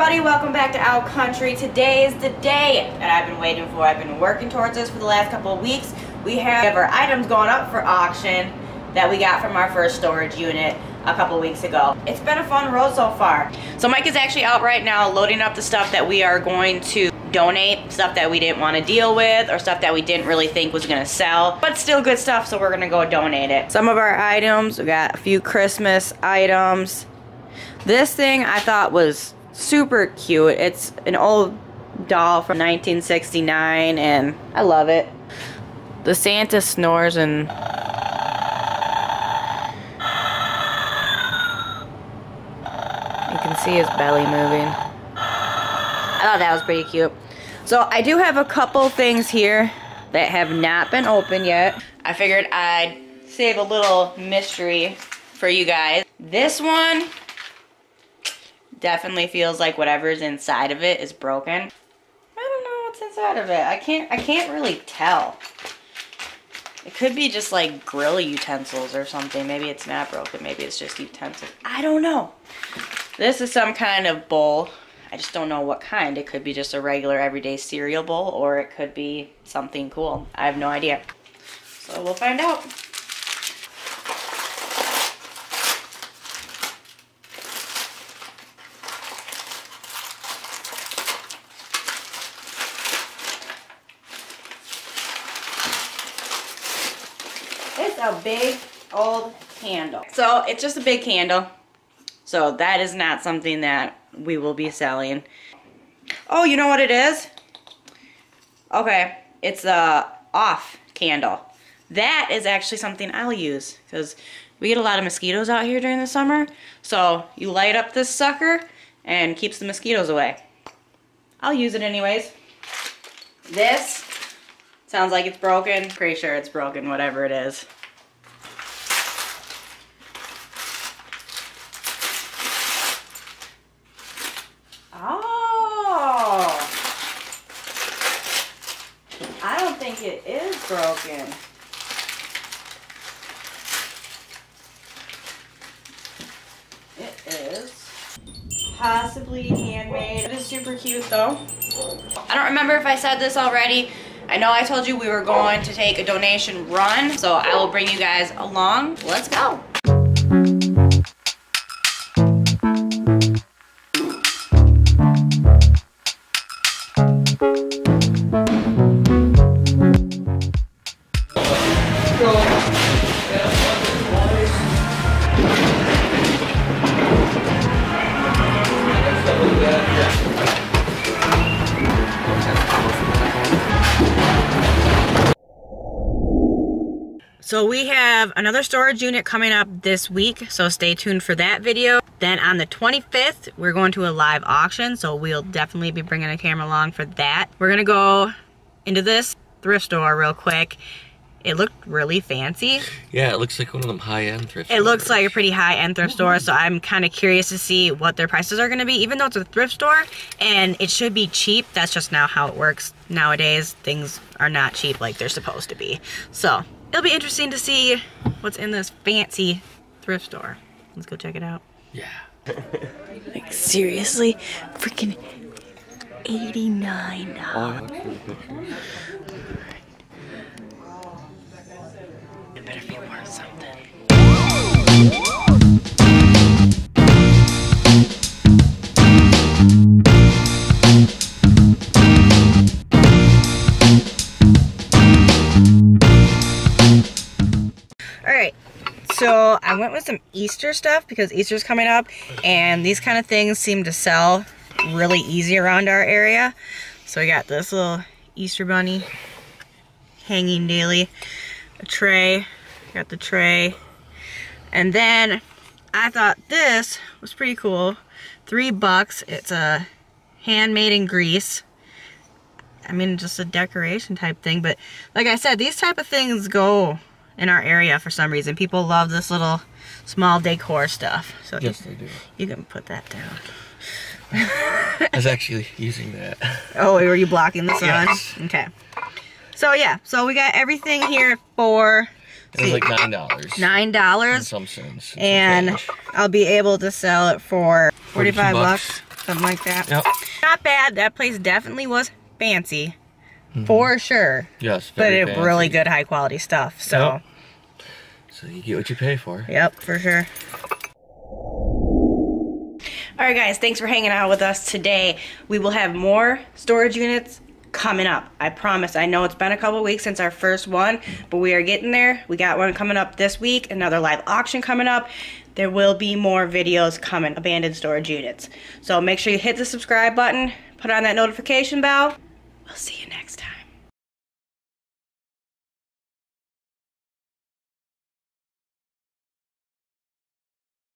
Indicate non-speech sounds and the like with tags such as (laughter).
Out Country. Today is the day that I've been waiting for. I've been working towards this for the last couple of weeks. We have our items going up for auction that we got from our first storage unit a couple weeks ago. It's been a fun road so far. So Mike is actually out right now loading up the stuff that we are going to donate, stuff that we didn't want to deal with or stuff that we didn't really think was going to sell, but still good stuff so we're going to go donate it. Some of our items, we got a few Christmas items. This thing I thought was super cute. It's an old doll from 1969 and I love it. The Santa snores and You can see his belly moving. I thought that was pretty cute. So I do have a couple things here that have not been opened yet. I figured I'd save a little mystery for you guys. This one definitely feels like whatever's inside of it is broken. I don't know what's inside of it. I can't I can't really tell. It could be just like grill utensils or something. Maybe it's not broken. Maybe it's just utensils. I don't know. This is some kind of bowl. I just don't know what kind. It could be just a regular everyday cereal bowl or it could be something cool. I have no idea. So we'll find out. It's a big old candle. So it's just a big candle. So that is not something that we will be selling. Oh, you know what it is? Okay, it's a off candle. That is actually something I'll use because we get a lot of mosquitoes out here during the summer. So you light up this sucker and keeps the mosquitoes away. I'll use it anyways. This sounds like it's broken. Pretty sure it's broken, whatever it is. Oh! I don't think it is broken. It is possibly handmade. It is super cute though. I don't remember if I said this already. I know I told you we were going to take a donation run, so I will bring you guys along. Let's go. So we have another storage unit coming up this week, so stay tuned for that video. Then on the 25th, we're going to a live auction, so we'll definitely be bringing a camera along for that. We're gonna go into this thrift store real quick. It looked really fancy. Yeah, it looks like one of them high-end thrift It looks like a pretty high-end thrift store, so I'm kind of curious to see what their prices are going to be, even though it's a thrift store, and it should be cheap. That's just now how it works nowadays. Things are not cheap like they're supposed to be. So, it'll be interesting to see what's in this fancy thrift store. Let's go check it out. Yeah. (laughs) Like, seriously? Freaking $89. It better be worth something. I went with some Easter stuff because Easter's coming up and these kind of things seem to sell really easy around our area. So I got this little Easter bunny hanging daily, a tray, got the tray, and then I thought this was pretty cool. Three bucks. It's a handmade in Greece. I mean, just a decoration type thing, but like I said, these type of things go in our area for some reason. People love this little small decor stuff. So Yes, just, they do. you can put that down. I was actually using that. Oh, were you blocking the sun? Yes. Okay. So yeah, so we got everything here for It was like nine dollars. nine dollars, some cents. and I'll be able to sell it for 45 bucks. bucks, something like that. Yep. Not bad. That place definitely was fancy. Mm-hmm. For sure. Yes, But it fancy. really good high quality stuff. So Yep. So you get what you pay for. Yep, for sure. All right, guys, thanks for hanging out with us today. We will have more storage units coming up. I promise. I know it's been a couple weeks since our first one, but we are getting there. We got one coming up this week, another live auction coming up. There will be more videos coming, abandoned storage units. So make sure you hit the subscribe button, put on that notification bell. We'll see you next time.